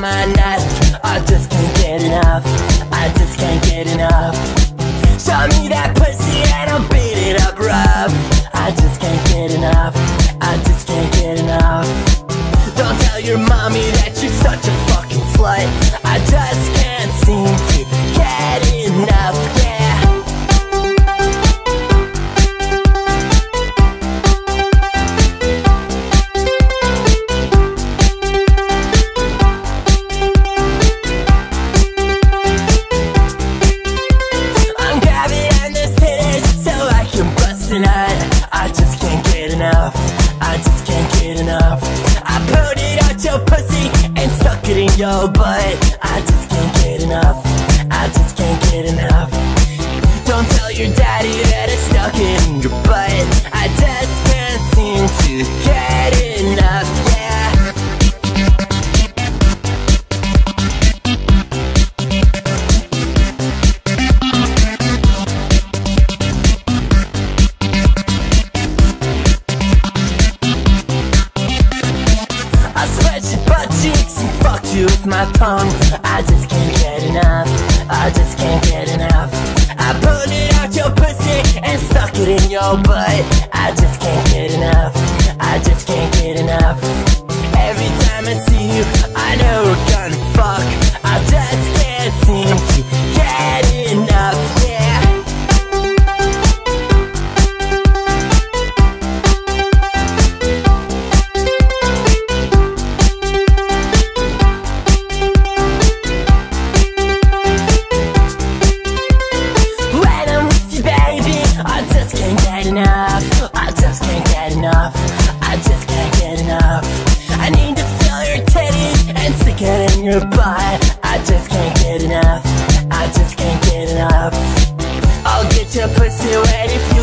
my life. I just can't get enough. I just can't get enough. yo, but I just can't get enough. I just can't get enough. Don't tell your daddy that it's stuck in your butt. use my tongue. I just can't get enough. I just can't get enough. I put it out your pussy And suck it in your butt. I just can't get enough. I just can't get enough. nearby I just can't get enough. I just can't get enough. I'll get your pussy wet if you